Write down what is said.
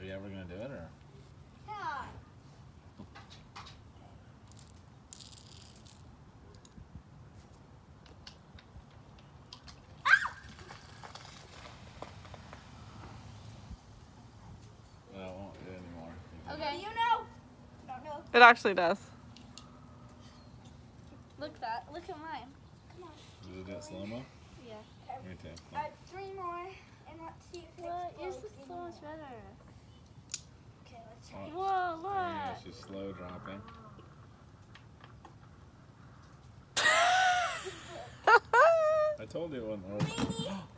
Are you ever gonna do it or? Yeah. No, I won't do it anymore. Okay. You know. Don't. It actually does. Look at that. Look at mine. Did it do it slow mo? Yeah. Me too. I have three more, and let's see if What? it Yours looks so much better. Okay, let's try. Oh, Whoa, yeah, look. she's slow dropping. I told you it wouldn't work.